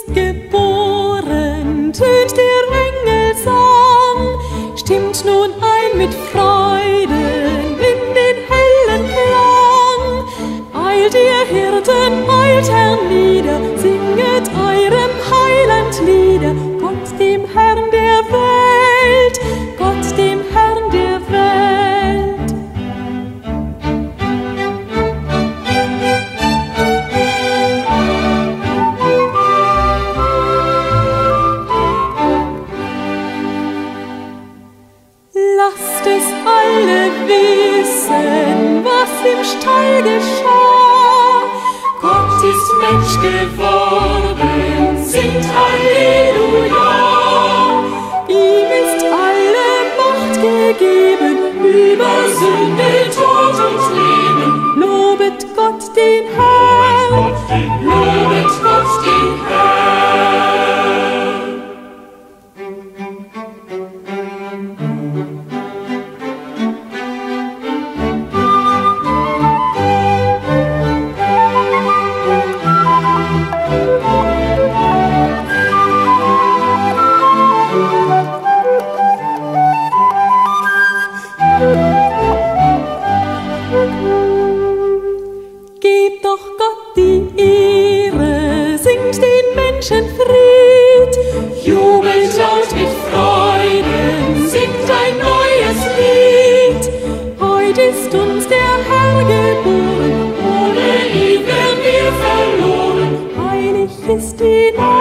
ist geboren, tönt der Engelsang, stimmt nun ein mit Freude in den hellen Klang. Eilt ihr Hirten, eilt hernieder, singet ein. Es alle wissen, was im Stall geschah. Gott ist Mensch geworden, singt Halleluja. Ihm ist alle Macht gegeben, Über Sünde, Christina.